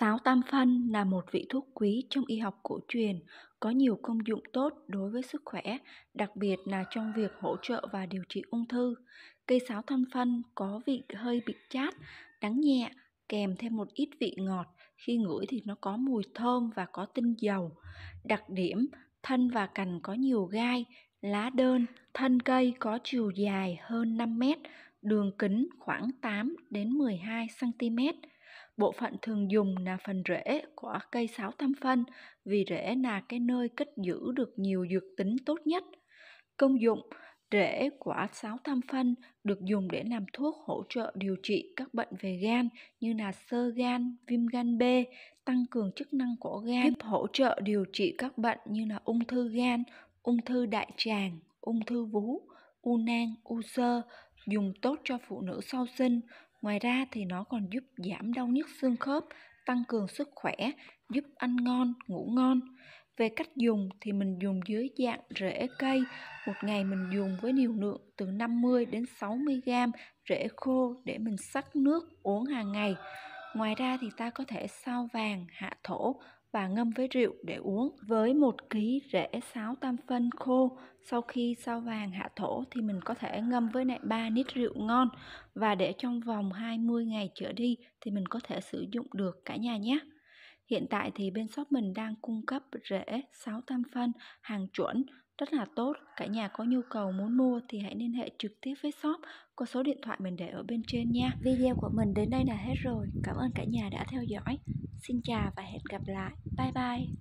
Sáo tam phân là một vị thuốc quý trong y học cổ truyền, có nhiều công dụng tốt đối với sức khỏe, đặc biệt là trong việc hỗ trợ và điều trị ung thư. Cây sáo tam phân có vị hơi bị chát, đắng nhẹ, kèm thêm một ít vị ngọt. Khi ngửi thì nó có mùi thơm và có tinh dầu. Đặc điểm, thân và cành có nhiều gai, lá đơn, thân cây có chiều dài hơn 5 mét, đường kính khoảng 8 đến 12 cm Bộ phận thường dùng là phần rễ của cây sáo tam phân vì rễ là cái nơi cất giữ được nhiều dược tính tốt nhất. Công dụng Rễ của sáo tam phân được dùng để làm thuốc hỗ trợ điều trị các bệnh về gan như là sơ gan, viêm gan B, tăng cường chức năng của gan, giúp hỗ trợ điều trị các bệnh như là ung thư gan, ung thư đại tràng, ung thư vú, u nang, u sơ, dùng tốt cho phụ nữ sau sinh, Ngoài ra thì nó còn giúp giảm đau nhức xương khớp, tăng cường sức khỏe, giúp ăn ngon, ngủ ngon. Về cách dùng thì mình dùng dưới dạng rễ cây, một ngày mình dùng với liều lượng từ 50 đến 60 g rễ khô để mình sắc nước uống hàng ngày. Ngoài ra thì ta có thể sao vàng, hạ thổ và ngâm với rượu để uống. Với một ký rễ sáo tam phân khô, sau khi sao vàng hạ thổ thì mình có thể ngâm với lại 3 lít rượu ngon và để trong vòng 20 ngày trở đi thì mình có thể sử dụng được cả nhà nhé. Hiện tại thì bên shop mình đang cung cấp rễ 6 tam phân, hàng chuẩn, rất là tốt. Cả nhà có nhu cầu muốn mua thì hãy liên hệ trực tiếp với shop có số điện thoại mình để ở bên trên nha. Video của mình đến đây là hết rồi. Cảm ơn cả nhà đã theo dõi. Xin chào và hẹn gặp lại. Bye bye.